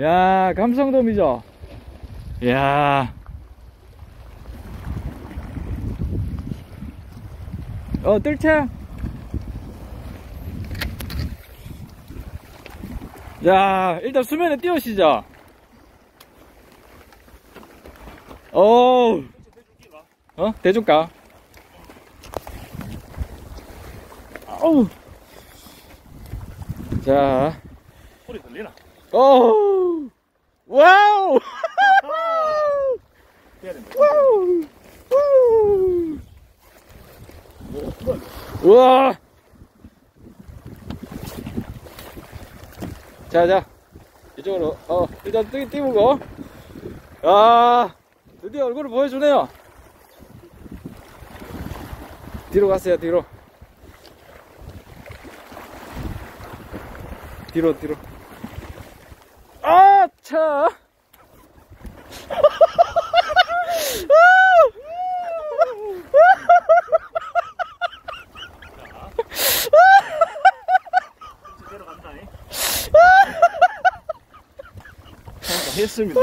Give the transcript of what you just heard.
야, 감성돔이죠? 야 어, 뜰채? 야, 일단 수면에 띄우시죠? 어 어? 대줄까? 어우. 자, 소리 들리나? 오! 와우! 와우! 우와! 자, 자. 이쪽으로, 어, 일단 뜨기 띄우고. 아, 드디어 얼굴을 보여주네요. 뒤로 갔어요, 뒤로. 뒤로, 뒤로. 아, 차! 제대로 간다. 했습니다.